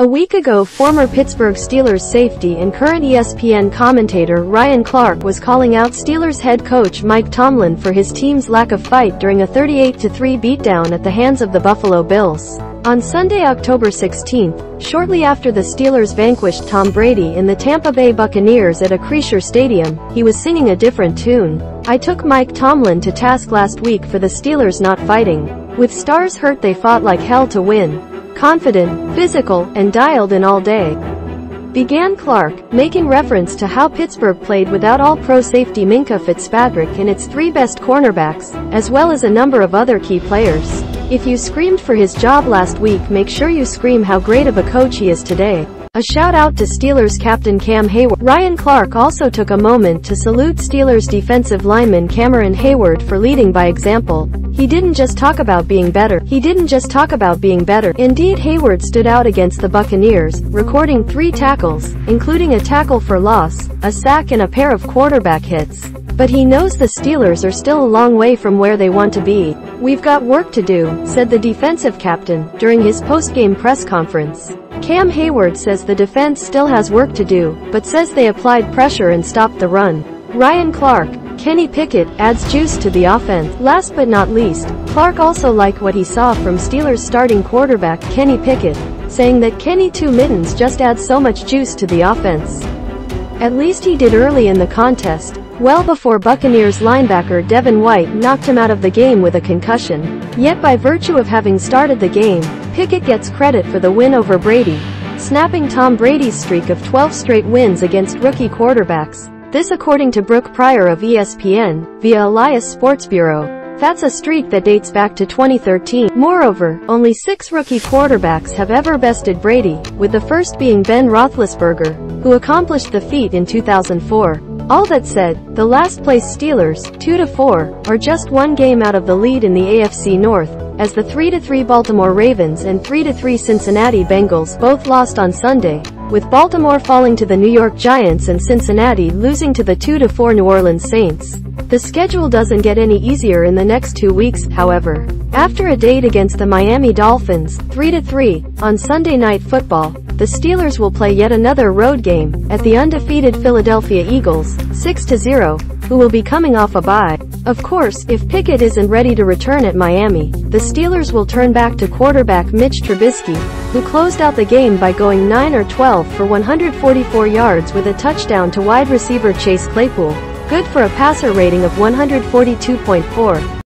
A week ago former Pittsburgh Steelers safety and current ESPN commentator Ryan Clark was calling out Steelers head coach Mike Tomlin for his team's lack of fight during a 38-3 beatdown at the hands of the Buffalo Bills. On Sunday, October 16th, shortly after the Steelers vanquished Tom Brady in the Tampa Bay Buccaneers at Acrisure Stadium, he was singing a different tune. I took Mike Tomlin to task last week for the Steelers not fighting. With stars hurt they fought like hell to win confident, physical, and dialed in all day. Began Clark, making reference to how Pittsburgh played without all-pro safety Minkah Fitzpatrick and its three best cornerbacks, as well as a number of other key players. If you screamed for his job last week make sure you scream how great of a coach he is today. A shout out to Steelers captain Cam Heyward. Ryan Clark also took a moment to salute Steelers defensive lineman Cameron Heyward for leading by example. He didn't just talk about being better. He didn't just talk about being better. Indeed, Heyward stood out against the Buccaneers, recording three tackles, including a tackle for loss, a sack and a pair of quarterback hits. But he knows the Steelers are still a long way from where they want to be. We've got work to do, said the defensive captain, during his post-game press conference. Cam Heyward says the defense still has work to do, but says they applied pressure and stopped the run. Ryan Clark, Kenny Pickett, adds juice to the offense. Last but not least, Clark also liked what he saw from Steelers starting quarterback Kenny Pickett, saying that Kenny Two Mittens just adds so much juice to the offense. At least he did early in the contest, well before Buccaneers linebacker Devin White knocked him out of the game with a concussion. Yet by virtue of having started the game, Pickett gets credit for the win over Brady, snapping Tom Brady's streak of 12 straight wins against rookie quarterbacks. This according to Brooke Pryor of ESPN, via Elias Sports Bureau. That's a streak that dates back to 2013. Moreover, only six rookie quarterbacks have ever bested Brady, with the first being Ben Roethlisberger, who accomplished the feat in 2004. All that said, the last place Steelers, 2-4, are just one game out of the lead in the AFC North, as the 3-3 Baltimore Ravens and 3-3 Cincinnati Bengals both lost on Sunday, with Baltimore falling to the New York Giants and Cincinnati losing to the 2-4 New Orleans Saints. The schedule doesn't get any easier in the next two weeks, however. After a date against the Miami Dolphins, 3-3, on Sunday Night Football, the Steelers will play yet another road game, at the undefeated Philadelphia Eagles, 6-0, who will be coming off a bye. Of course, if Pickett isn't ready to return at Miami, the Steelers will turn back to quarterback Mitch Trubisky, who closed out the game by going 9 or 12 for 144 yards with a touchdown to wide receiver Chase Claypool, good for a passer rating of 142.4.